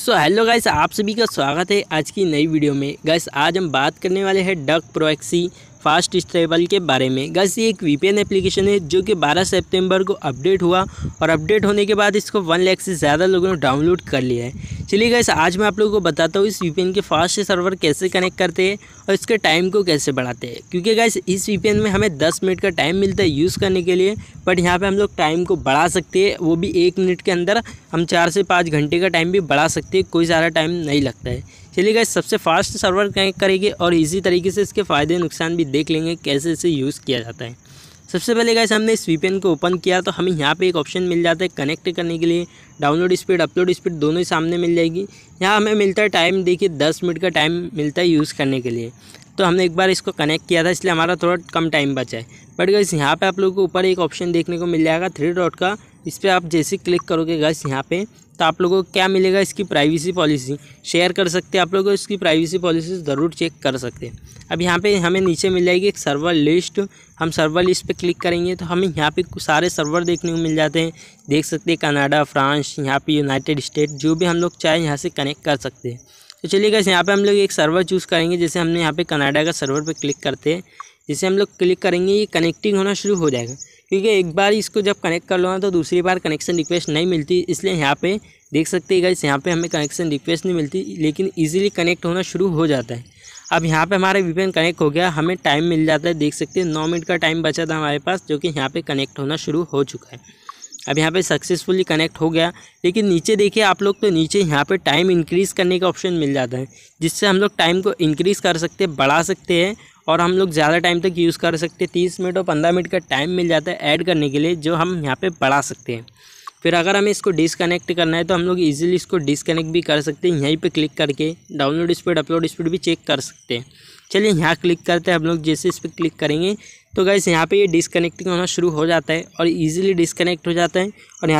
So hello guys आप सभी का स्वागत है आज की नई वीडियो में। गाइस आज हम बात करने वाले हैं डक प्रोएक्सी फास्ट स्टेबल के बारे में। गैस ये एक वीपीएन एप्लीकेशन है जो कि 12 सितंबर को अपडेट हुआ और अपडेट होने के बाद इसको वन लैख से ज़्यादा लोगों ने डाउनलोड कर लिया है। चलिए गैस आज मैं आप लोगों को बताता हूँ इस वीपीएन के फास्ट सर्वर कैसे कनेक्ट करते हैं और इसके टाइम को कैसे बढ़ाते हैं। क्योंकि गैस इस वीपीएन में हमें दस मिनट का टाइम मिलता है यूज़ करने के लिए बट यहाँ पर हम लोग टाइम को बढ़ा सकते हैं। वो भी एक मिनट के अंदर हम चार से पाँच घंटे का टाइम भी बढ़ा सकते हैं, कोई सारा टाइम नहीं लगता है। चलिए गाइस सबसे फास्ट सर्वर कनेक्ट करेंगे और इजी तरीके से इसके फ़ायदे नुकसान भी देख लेंगे, कैसे इसे यूज़ किया जाता है। सबसे पहले गाइस हमने इस वीपीएन को ओपन किया तो हमें यहाँ पे एक ऑप्शन मिल जाता है कनेक्ट करने के लिए। डाउनलोड स्पीड अपलोड स्पीड दोनों ही सामने मिल जाएगी। यहाँ हमें मिलता है टाइम देखिए दस मिनट का टाइम मिलता है यूज़ करने के लिए। तो हमने एक बार इसको कनेक्ट किया था, इसलिए हमारा थोड़ा कम टाइम बचा है। बट गाइस यहाँ पे आप लोगों को ऊपर एक ऑप्शन देखने को मिल जाएगा थ्री डॉट का। इस पर आप जैसे क्लिक करोगे गाइस यहाँ पे तो आप लोगों को क्या मिलेगा इसकी प्राइवेसी पॉलिसी शेयर कर सकते हैं आप लोगों इसकी प्राइवेसी पॉलिसी ज़रूर चेक कर सकते हैं। अब यहाँ पे हमें नीचे मिल जाएगी एक सर्वर लिस्ट हम सर्वर लिस्ट पे क्लिक करेंगे तो हमें यहाँ पे सारे सर्वर देखने को मिल जाते हैं। देख सकते हैं कनाडा, फ्रांस, यहाँ पे यूनाइटेड स्टेट, जो भी हम लोग चाहें यहाँ से कनेक्ट कर सकते हैं। तो चलिए गैस यहाँ पर हम लोग एक सर्वर चूज़ करेंगे, जैसे हमने यहाँ पर कनाडा का सर्वर पर क्लिक करते हैं। जैसे हम लोग क्लिक करेंगे, ये कनेक्टिंग होना शुरू हो जाएगा। क्योंकि एक बार इसको जब कनेक्ट कर लो ना तो दूसरी बार कनेक्शन रिक्वेस्ट नहीं मिलती। इसलिए यहाँ पे देख सकते हैं गाइस यहाँ पे हमें कनेक्शन रिक्वेस्ट नहीं मिलती, लेकिन इजीली कनेक्ट होना शुरू हो जाता है। अब यहाँ पे हमारा वीपीएन कनेक्ट हो गया, हमें टाइम मिल जाता है। देख सकते हैं, नौ मिनट का टाइम बचा था हमारे पास, जो कि यहाँ पर कनेक्ट होना शुरू हो चुका है। अब यहाँ पे सक्सेसफुली कनेक्ट हो गया। लेकिन नीचे देखिए, आप लोग तो नीचे यहाँ पे टाइम इंक्रीज़ करने का ऑप्शन मिल जाता है, जिससे हम लोग टाइम को इंक्रीज़ कर सकते हैं, बढ़ा सकते हैं, और हम लोग ज़्यादा टाइम तक यूज़ कर सकते हैं। तीस मिनट और पंद्रह मिनट का टाइम मिल जाता है ऐड करने के लिए, जो हम यहाँ पर बढ़ा सकते हैं। फिर अगर हमें इसको डिसकनेक्ट करना है तो हम लोग इजीली इसको डिसकनेक्ट भी कर सकते हैं। यहीं पे क्लिक करके डाउनलोड स्पीड अपलोड स्पीड भी चेक कर सकते हैं। चलिए यहाँ क्लिक करते हैं हम लोग जैसे इस पर क्लिक करेंगे। तो गैस यहाँ पे ये डिसकनेक्टिंग होना शुरू हो जाता है और इजीली डिसकनेक्ट हो जाता है और यहाँ